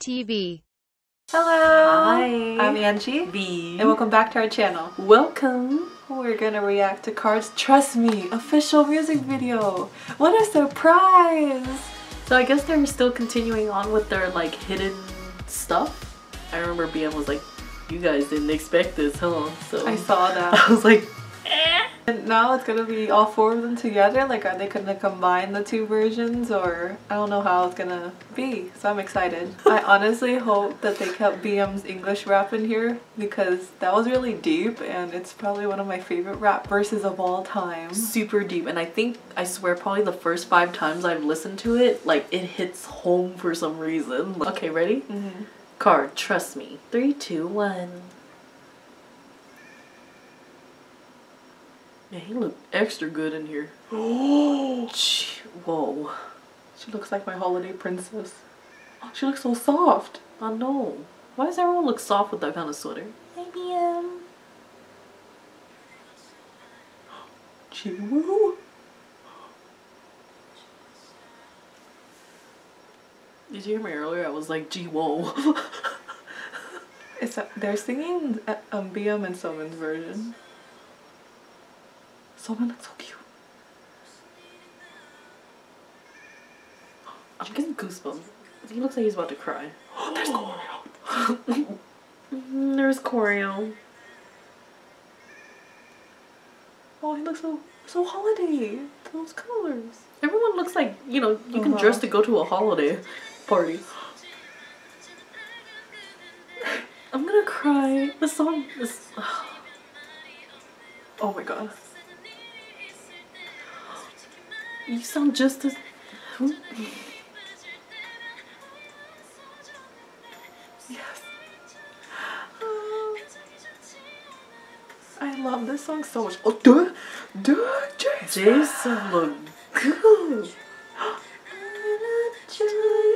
TV. Hello! Hi. I'm Angie. B. And welcome back to our channel. welcome. We're gonna react to KARD's Trust Me official music video. What a surprise! So I guess they're still continuing on with their like hidden stuff. I remember BM was like, "You guys didn't expect this, huh?" So I saw that. I was like, And now it's gonna be all four of them together. Like, are they gonna combine the two versions, or I don't know how it's gonna be. So I'm excited. I honestly hope that they kept BM's English rap in here because that was really deep, and it's probably one of my favorite rap verses of all time. super deep, and I think I swear probably the first five times I've listened to it, like it hits home for some reason. Okay, ready? Mm-hmm. KARD, trust me. Three, two, one. Yeah, he looked extra good in here. Oh, whoa. She looks like my holiday princess. Oh, she looks so soft. I know. Why does everyone look soft with that kind of sweater? Maybe um. Did you hear me earlier? I was like, gee, whoa. It's a, they're singing uh, um BM and Somin's version. Somin looks so cute. I'm getting goosebumps. He looks like he's about to cry. There's choreo. There's choreo. Oh, he looks so so holiday. Those colors. Everyone looks like, you know, you can Uh-huh. dress to go to a holiday party. I'm gonna cry. The song is. Oh my god. You sound just as. Yes. Oh, I love this song so much. Oh, duh, duh, J.Seph. J.Seph look good.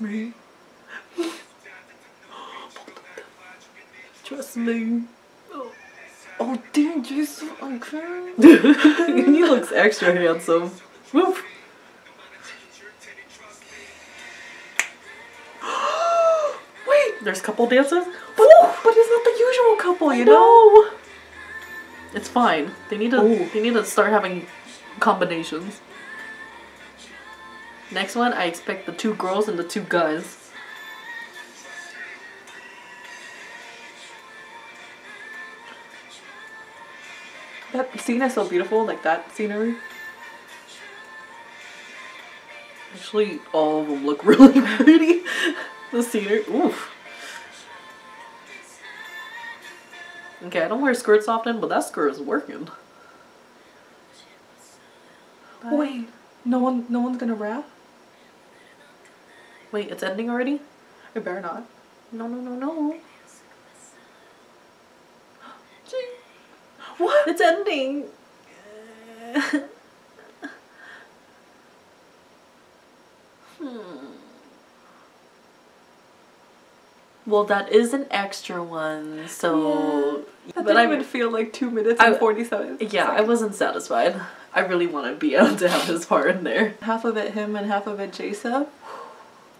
Trust me. Trust me. Oh, damn, you're so okay. he looks extra handsome. Woof. Wait, There's a couple dances. but, but it's not the usual couple, you know? No. It's fine. They need to. Ooh. They need to start having combinations. Next one, I expect the two girls and the two guys. That scene is so beautiful, like that scenery. Actually, all of them look really pretty. the scenery. Oof. Okay, I don't wear skirts often, but that skirt is working. Wait, no one, no one's gonna rap. Wait, it's ending already? It better not. No, no, no, no. What? It's ending. hmm. Well, that is an extra one, so. That But I even feel like two minutes and I- forty-seven. Yeah, I wasn't satisfied. I really want to be able to have his part in there. half of it him and half of it J.Seph.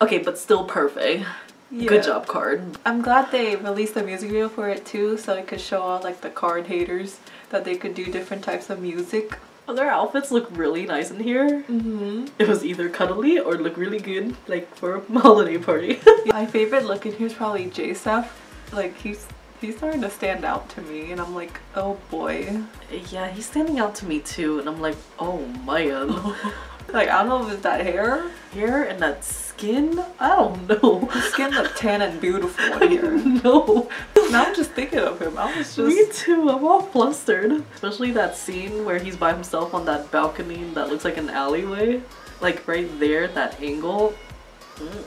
Okay, but still perfect. Yeah. Good job, KARD. I'm glad they released the music video for it too, so it could show all like the KARD haters that they could do different types of music. Oh, their outfits look really nice in here. Mm-hmm. It was either cuddly or look really good, like for a holiday party. My favorite look in here is probably J.Seph. Like he's he's starting to stand out to me, and I'm like, oh boy. yeah, he's standing out to me too, and I'm like, oh man. Like I don't know if it's that hair. Hair and that skin? I don't know. His skin looked tan and beautiful in here. no. now I'm just thinking of him. I was Me just too, I'm all flustered. Especially that scene where he's by himself on that balcony that looks like an alleyway. Like right there, that angle. Mm.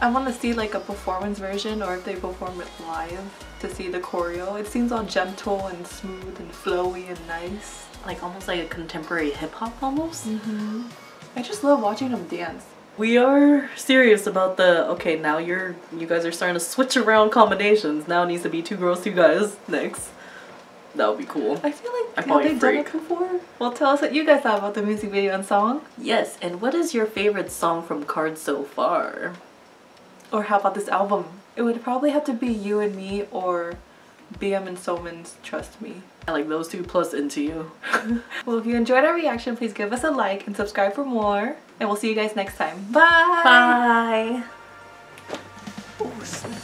I want to see like a performance version or if they perform it live to see the choreo. It seems all gentle and smooth and flowy and nice. Like almost like a contemporary hip hop almost. Mm-hmm. I just love watching them dance. We are serious about the okay, now you're you guys are starting to switch around combinations. Now it needs to be two girls, two guys next. That would be cool. I feel like I have call you they done it before? Well, tell us what you guys thought about the music video and song. Yes, and what is your favorite song from KARD so far? Or how about this album? It would probably have to be You and Me or BM and Somin's Trust Me. I like those two plus into you. Well, if you enjoyed our reaction, please give us a like and subscribe for more. And we'll see you guys next time. Bye! Bye. Oh, snap.